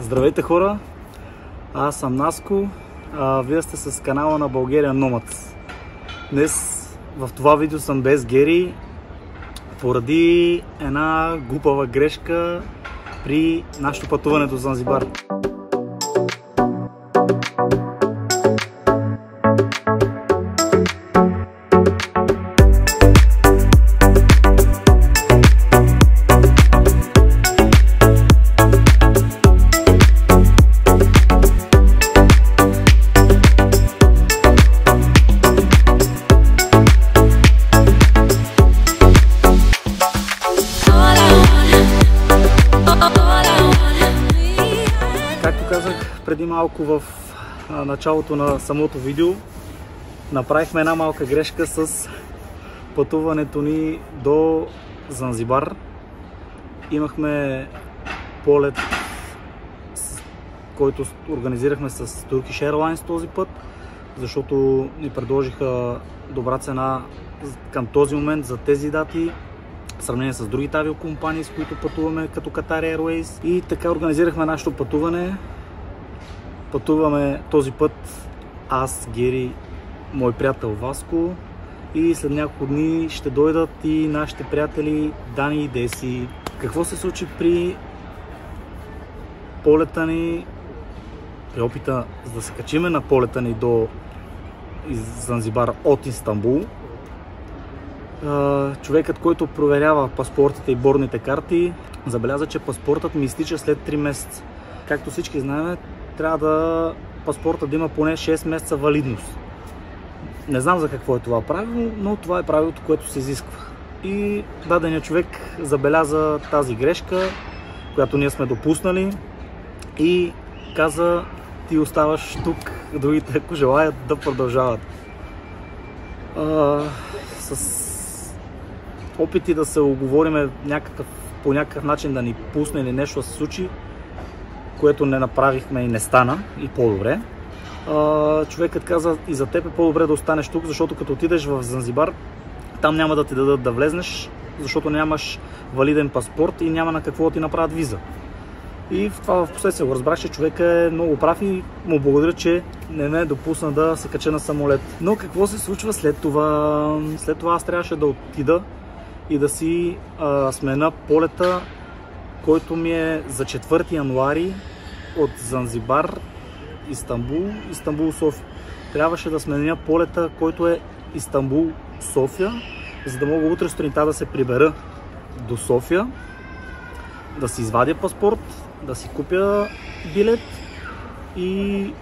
Здравейте хора, аз съм Наско, а вие сте с канала на България Номад. Днес в това видео съм без Гери поради една глупава грешка при нашето пътуване до Занзибар. Малко в началото на самото видео, направихме една малка грешка с пътуването ни до Занзибар. Имахме полет, който организирахме с Turkish Airlines този път, защото ни предложиха добра цена към този момент за тези дати в сравнение с другите авиокомпании, с които пътуваме, като Qatar Airways. И така организирахме нашето пътуване. Пътуваме този път аз, Гери, мой приятел Васко и след няколко дни ще дойдат и нашите приятели Дани и Деси. Какво се случи при полета ни, при опита за да се качиме на полета ни до Занзибар от Истанбул? Човекът, който проверява паспортите и борните карти, забеляза, че паспортът ми изтича след 3 месеца. Както всички знаем, трябва да паспортът да има поне 6 месеца валидност. Не знам за какво е това правило, но това е правилото, което се изисква. И даденият човек забеляза тази грешка, която ние сме допуснали и каза ти оставаш тук, другите ако желаят да продължават. А, с опити да се оговориме някакъв, по някакъв начин да ни пусне или нещо да се случи, което не направихме и не стана и по-добре. Човекът каза и за теб е по-добре да останеш тук, защото като отидеш в Занзибар, там няма да ти дадат да влезнеш, защото нямаш валиден паспорт и няма на какво да ти направят виза. И в това в последствие го разбрах, че човека е много прав и му благодаря, че не ме допусна да се кача на самолет. Но какво се случва след това? След това аз трябваше да отида и да си а, смена полета, който ми е за 4 януари от Занзибар, Истанбул, Истанбул, София. Трябваше да сменя полета, който е Истанбул, София, за да мога утре сутринта да се прибера до София, да си извадя паспорт, да си купя билет и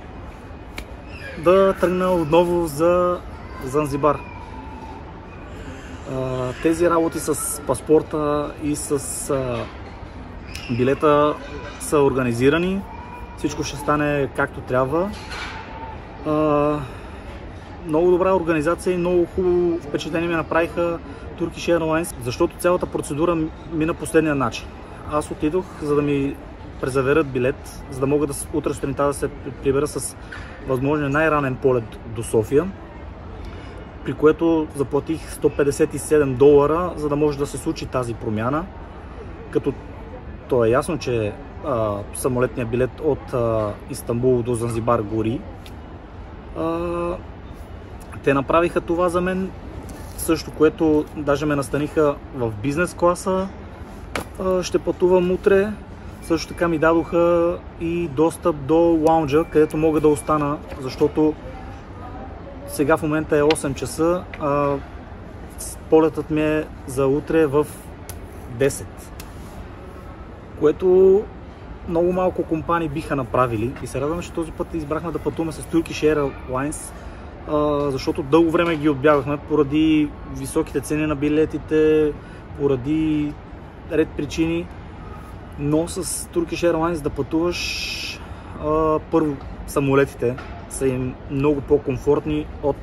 да тръгна отново за Занзибар. Тези работи с паспорта и с билета са организирани. Всичко ще стане както трябва. А, Много добра организация и много хубаво впечатление ми направиха Turkish Airlines, защото цялата процедура мина последния начин. Аз отидох, за да ми презаверят билет, за да мога да, утре сутринта да се прибера с възможно най-ранен полет до София при което заплатих 157 долара, за да може да се случи тази промяна. Като то е ясно, че а, самолетният билет от а, Истанбул до Занзибар гори. А, те направиха това за мен, също което даже ме настаниха в бизнес класа. А, ще пътувам утре. Също така ми дадоха и достъп до лаунджа, където мога да остана, защото сега в момента е 8 часа, а полетът ми е за утре в 10. Което много малко компании биха направили и се радвам, че този път избрахме да пътуваме с Turkish Airlines, защото дълго време ги отбягахме поради високите цени на билетите, поради ред причини. Но с Turkish Airlines да пътуваш първо самолетите са им много по-комфортни от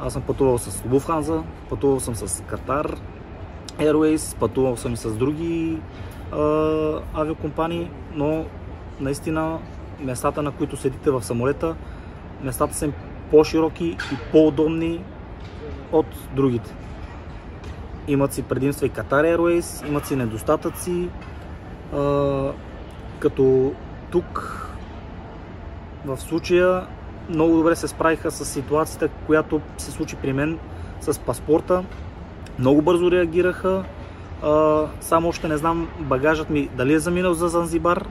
аз съм пътувал с Lufthansa, пътувал съм с Qatar Airways, пътувал съм и с други авиокомпании, но наистина местата, на които седите в самолета, местата са им по-широки и по-удобни от другите. Имат си предимства и Qatar Airways, имат си недостатъци, а, като тук в случая много добре се справиха с ситуацията, която се случи при мен с паспорта. Много бързо реагираха. Само още не знам багажът ми дали е заминал за Занзибар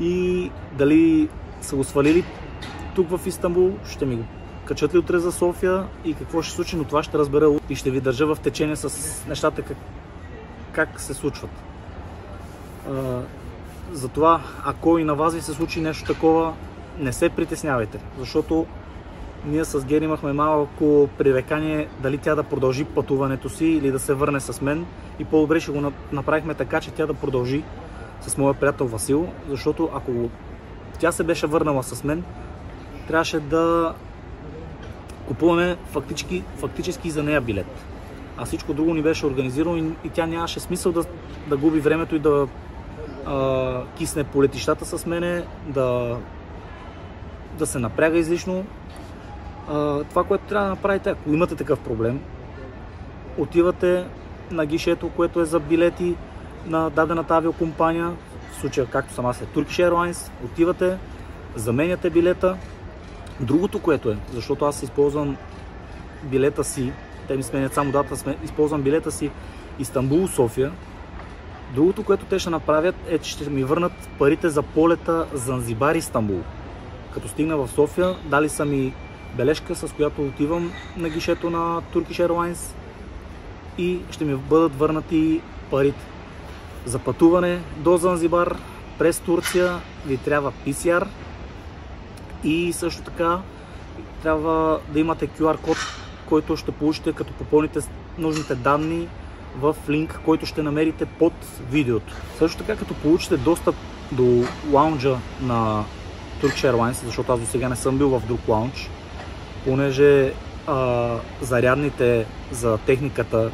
и дали са го свалили тук в Истанбул. Ще ми го качат ли утре за София и какво ще случи, но това ще разбера и ще ви държа в течение с нещата как, как се случват. А, затова, ако и на вас ви се случи нещо такова, не се притеснявайте, защото ние с Гери имахме малко прирекание дали тя да продължи пътуването си или да се върне с мен и по-добре ще го направихме така, че тя да продължи с моя приятел Васил, защото ако тя се беше върнала с мен, трябваше да купуваме фактически, фактически за нея билет. А всичко друго ни беше организирано и, и тя нямаше смисъл да, да губи времето и да а, кисне по летищата с мене, да, да се напряга излишно. Това, което трябва да направите, ако имате такъв проблем, отивате на гишето, което е за билети на дадената авиокомпания, в случая както сама се Turkish Airlines, отивате, заменяте билета. Другото, което е, защото аз използвам билета си, те ми сменят само дата, използвам билета си Истанбул-София, Другото, което те ще направят е, че ще ми върнат парите за полета Занзибар-Истанбул. Като стигна в София, дали са ми бележка, с която отивам на гишето на Turkish Airlines и ще ми бъдат върнати парите. За пътуване до Занзибар през Турция ви трябва PCR и също така трябва да имате QR код, който ще получите като попълните нужните данни в линк, който ще намерите под видеото. Също така, като получите достъп до лаунджа на Turkish Airlines, защото аз до сега не съм бил в друг лаунж, понеже а, зарядните за техниката,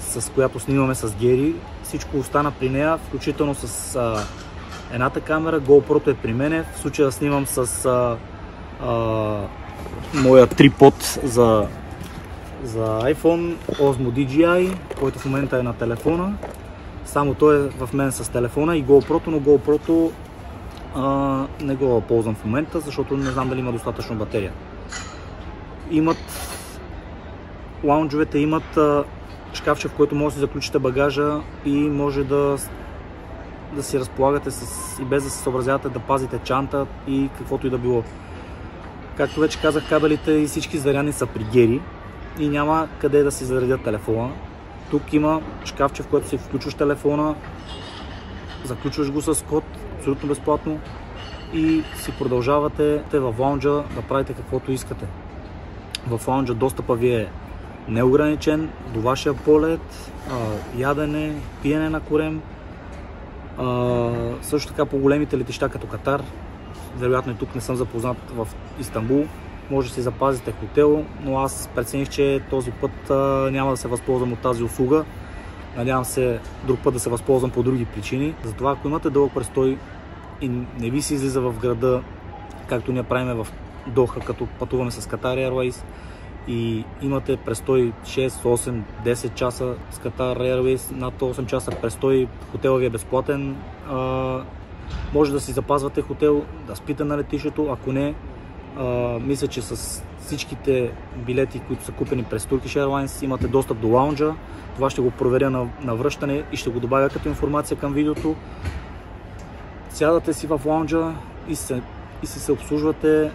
с която снимаме с Гери, всичко остана при нея, включително с а, едната камера, GoPro е при мене, в случая снимам с а, а, моя трипод за за iPhone Osmo DJI, който в момента е на телефона. Само той е в мен с телефона и GoPro, но GoPro а, не го ползвам в момента, защото не знам дали има достатъчно батерия. Имат лаунджовете имат шкафче, в който може да си заключите багажа и може да, да си разполагате с, и без да се съобразявате да пазите чанта и каквото и да било. Както вече казах, кабелите и всички зарядни са при Гери и няма къде да си заредя телефона. Тук има шкафче, в което си включваш телефона, заключваш го с код, абсолютно безплатно и си продължавате в лаунджа да правите каквото искате. В лаунджа достъпа ви е неограничен до вашия полет, ядене, пиене на корем. също така по големите летища като Катар, вероятно и тук не съм запознат в Истанбул, може да си запазите хотел, но аз прецених, че този път няма да се възползвам от тази услуга. Надявам се друг път да се възползвам по други причини. Затова ако имате дълъг престой и не ви се излиза в града, както ние правиме в Доха, като пътуваме с Qatar Airways и имате престой 6, 8, 10 часа с Qatar Airways, над 8 часа престой, хотелът ви е безплатен, а, може да си запазвате хотел, да спите на летището, ако не, а, мисля, че с всичките билети, които са купени през Turkish Airlines, имате достъп до лаунджа. Това ще го проверя на, на връщане и ще го добавя като информация към видеото. Сядате си в лаунджа и се, и си се обслужвате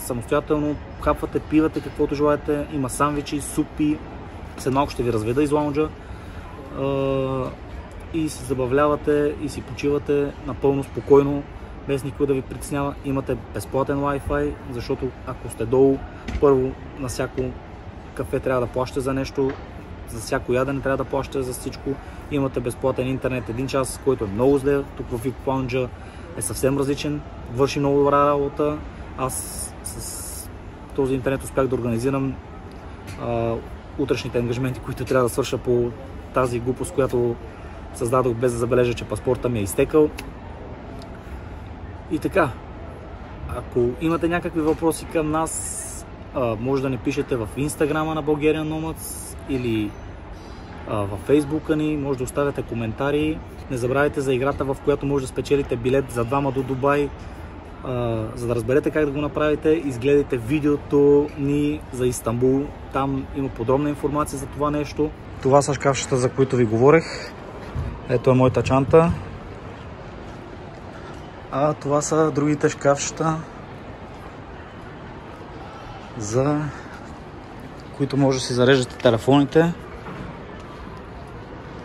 самостоятелно, хапвате, пивате каквото желаете. Има сандвичи, супи. След малко ще ви разведа из лаунджа. И се забавлявате и си почивате напълно спокойно без никой да ви притеснява. Имате безплатен Wi-Fi, защото ако сте долу, първо на всяко кафе трябва да плащате за нещо, за всяко ядене трябва да плащате за всичко. Имате безплатен интернет един час, който е много зле. Тук в VIP е съвсем различен, върши много добра работа. Аз с този интернет успях да организирам а, утрешните ангажименти, които трябва да свърша по тази глупост, която създадох без да забележа, че паспорта ми е изтекал. И така, ако имате някакви въпроси към нас, може да ни пишете в инстаграма на Bulgarian Nomads или във фейсбука ни, може да оставяте коментари. Не забравяйте за играта, в която може да спечелите билет за двама до Дубай. За да разберете как да го направите, изгледайте видеото ни за Истанбул. Там има подробна информация за това нещо. Това са шкафчета, за които ви говорех. Ето е моята чанта. А това са другите шкафчета, за които може да си зареждате телефоните.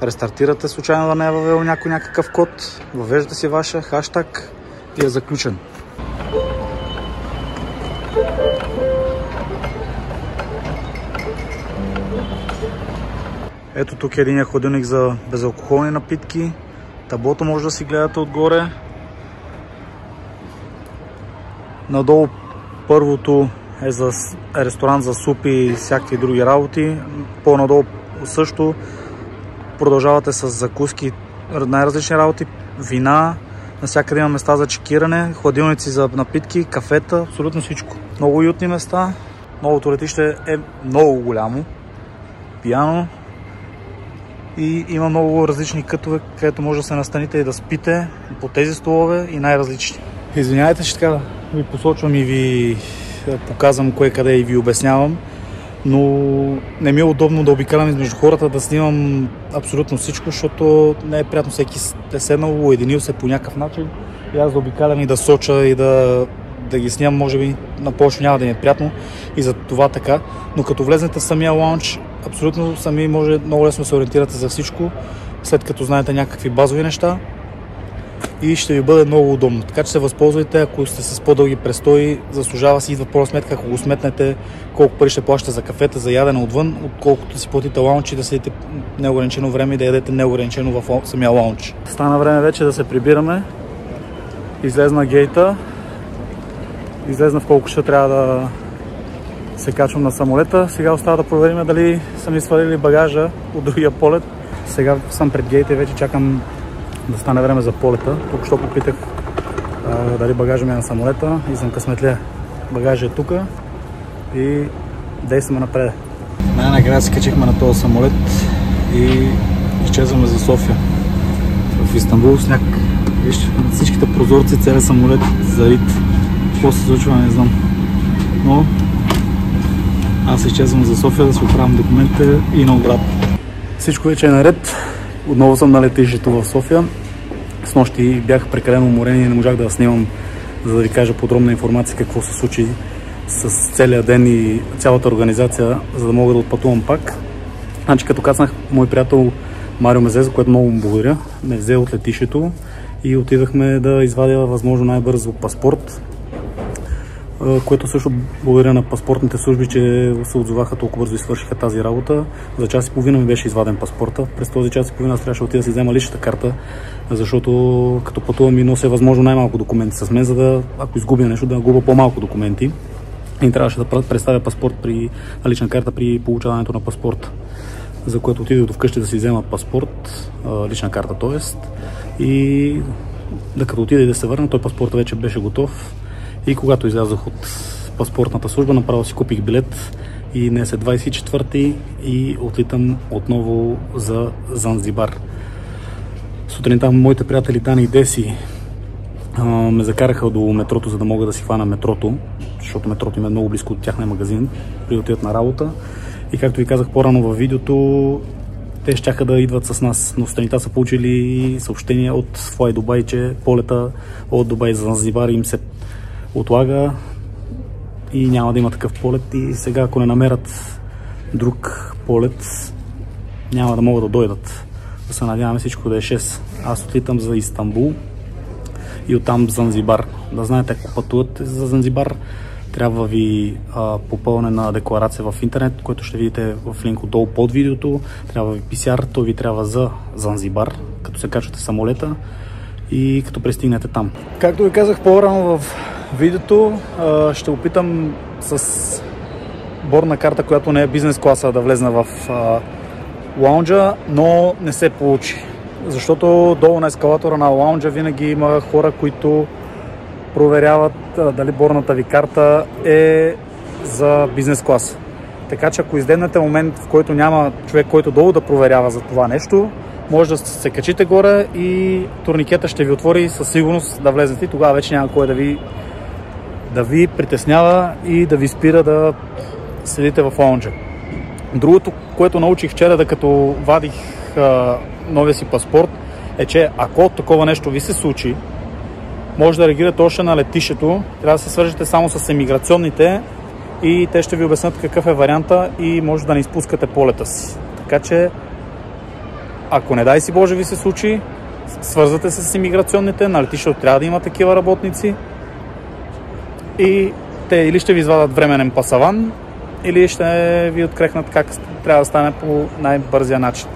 Рестартирате случайно да не е въвел някой някакъв код, въвеждате си вашия хаштаг и е заключен. Ето тук е един ходилник за безалкохолни напитки. Таблото може да си гледате отгоре. Надолу първото е за ресторант за супи и всякакви други работи. По-надолу също продължавате с закуски, най-различни работи, вина, навсякъде има места за чекиране, хладилници за напитки, кафета, абсолютно всичко. Много уютни места. Новото летище е много голямо. Пияно. И има много различни кътове, където може да се настаните и да спите по тези столове и най-различни. Извинявайте, че така ви посочвам и ви показвам кое къде и ви обяснявам, но не ми е удобно да обикалям измежду хората, да снимам абсолютно всичко, защото не е приятно всеки е седнал, уединил се по някакъв начин и аз да обикалям и да соча и да, да ги снимам, може би на повече няма да ми е приятно и за това така. Но като влезнете в самия лаунч, абсолютно сами може много лесно се ориентирате за всичко, след като знаете някакви базови неща и ще ви бъде много удобно. Така че се възползвайте, ако сте с по-дълги престои, заслужава си идва по сметка, ако го сметнете колко пари ще плащате за кафета, за ядене отвън, отколкото си платите лаунч и да седите неограничено време и да ядете неограничено в самия лаунч. Стана време вече да се прибираме. Излезна гейта. Излезна в колко ще трябва да се качвам на самолета. Сега остава да проверим дали са ми свалили багажа от другия полет. Сега съм пред гейта и вече чакам да стане време за полета. Тук що попитах дали багажа ми е на самолета и съм късметлия. Багажа е тук и действаме напред. Най-накрая се качихме на този самолет и изчезваме за София. В Истанбул сняг. Вижте, всичките прозорци, целият самолет зарит. Какво се случва, не знам. Но аз изчезвам за София да си оправям документите и на обратно. Всичко вече е наред. Отново съм на летището в София. С нощи бях прекалено уморен и не можах да снимам, за да ви кажа подробна информация какво се случи с целия ден и цялата организация, за да мога да отпътувам пак. Значи като казах, мой приятел Марио Мезе, за което много му благодаря, ме взе от летището и отидахме да извадя възможно най-бързо паспорт, което също благодаря на паспортните служби, че се отзоваха толкова бързо и свършиха тази работа. За час и половина ми беше изваден паспорта. През този час и половина трябваше да отида да си взема личната карта, защото като пътувам и нося възможно най-малко документи с мен, за да, ако изгубя нещо, да губа по-малко документи. И трябваше да представя паспорт при лична карта при получаването на паспорт, за което отидох до вкъщи да си взема паспорт, лична карта т.е. И да като отида и да се върна, той паспорт вече беше готов и когато излязох от паспортната служба, направо си купих билет и днес е 24-ти и отлитам отново за Занзибар. Сутринта моите приятели Дани и Деси ме закараха до метрото, за да мога да си хвана метрото, защото метрото им е много близко от тяхния магазин, при отидат на работа. И както ви казах по-рано във видеото, те ще да идват с нас, но сутринта са получили съобщение от Fly Dubai, че полета от Дубай за Занзибар им се отлага и няма да има такъв полет и сега ако не намерят друг полет няма да могат да дойдат. Да се надяваме всичко да е 6. Аз отлитам за Истанбул и оттам Занзибар. Да знаете, ако пътувате за Занзибар, трябва ви а, попълнена декларация в интернет, което ще видите в линк отдолу под видеото. Трябва ви PCR, то ви трябва за Занзибар, като се качвате самолета и като пристигнете там. Както ви казах по-рано в видеото, ще опитам с борна карта, която не е бизнес класа, да влезна в лаунджа, но не се получи. Защото долу на ескалатора на лаунджа винаги има хора, които проверяват дали борната ви карта е за бизнес клас. Така че ако издеднете момент, в който няма човек, който долу да проверява за това нещо, може да се качите горе и турникета ще ви отвори със сигурност да влезете и тогава вече няма кой да ви, да ви притеснява и да ви спира да седите в лаунджа. Другото, което научих вчера, да като вадих а, новия си паспорт, е, че ако такова нещо ви се случи, може да реагирате още на летището, трябва да се свържете само с емиграционните и те ще ви обяснат какъв е варианта и може да не изпускате полета си. Така че, ако не дай си Боже ви се случи, свързвате се с иммиграционните, на летището трябва да има такива работници и те или ще ви извадат временен пасаван, или ще ви открехнат как трябва да стане по най-бързия начин.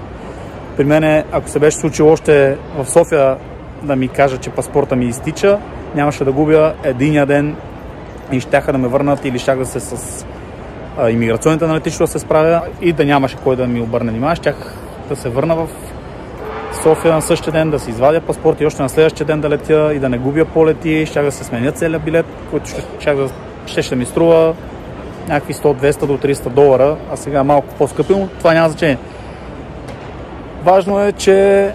При мен, ако се беше случило още в София да ми кажа, че паспорта ми изтича, нямаше да губя единия ден и щяха да ме върнат или щях да се с а, иммиграционните на летището да се справя и да нямаше кой да ми обърне внимание. Щях да се върна в София на същия ден, да си извадя паспорт и още на следващия ден да летя и да не губя полети. Щях да се сменя целият билет, който ще, да, ще, ще ми струва някакви 100, 200 до 300 долара, а сега малко по-скъпи, но това няма значение. Важно е, че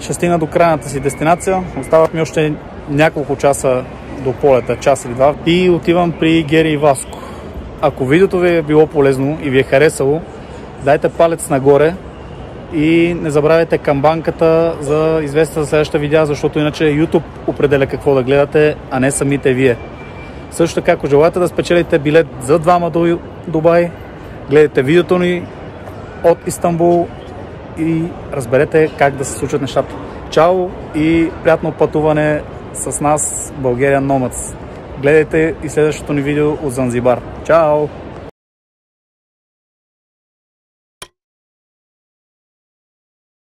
ще стигна до крайната си дестинация. Остават ми още няколко часа до полета, час или два. И отивам при Гери и Васко. Ако видеото ви е било полезно и ви е харесало, дайте палец нагоре и не забравяйте камбанката за известите за следващата видео, защото иначе YouTube определя какво да гледате, а не самите вие. Също така, ако желаете да спечелите билет за двама до Дубай, гледайте видеото ни от Истанбул и разберете как да се случат нещата. Чао и приятно пътуване с нас, България Nomads. Гледайте и следващото ни видео от Занзибар. Чао!